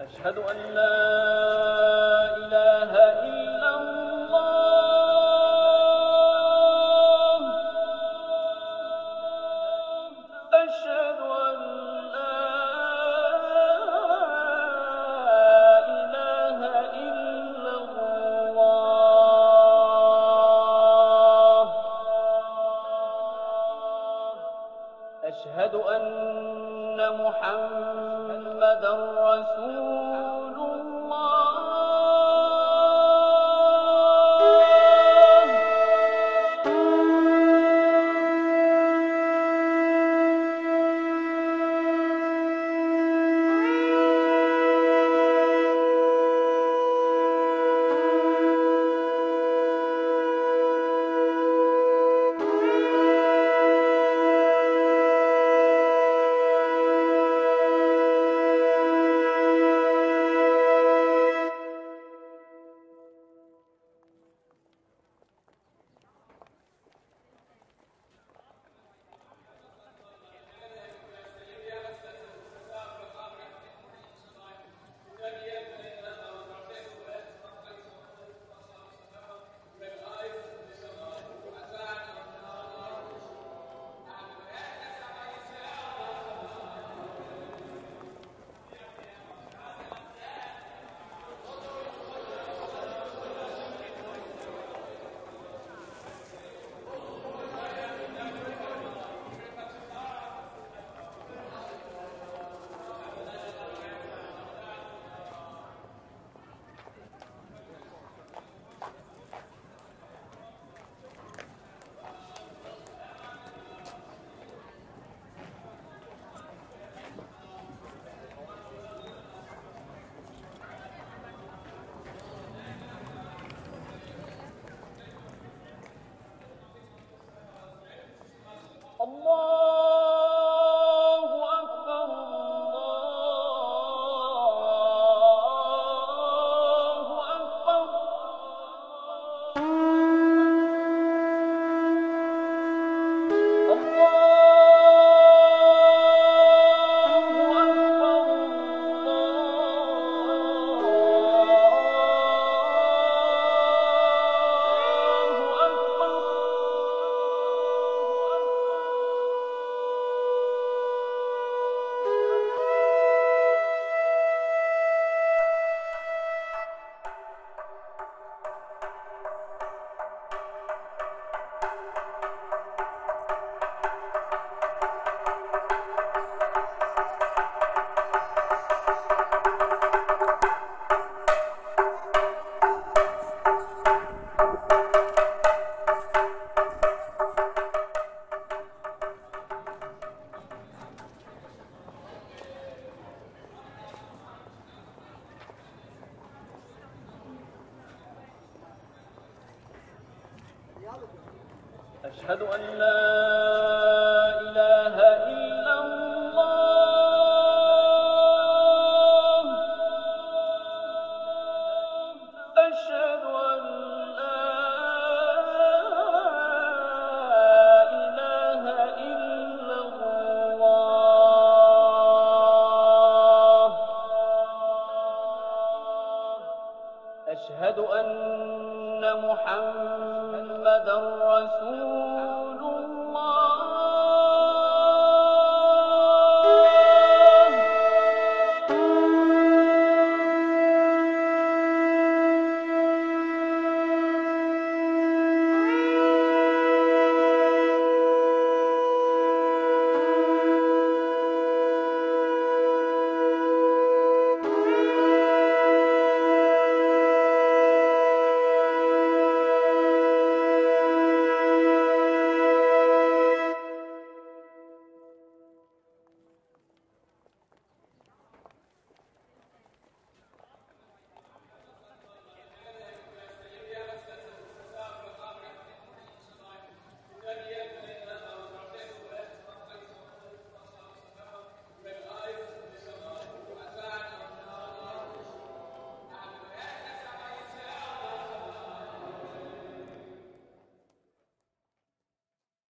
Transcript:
أشهد أن لا أشهد أن محمدا رسول أشهد أن لا محمدا رسول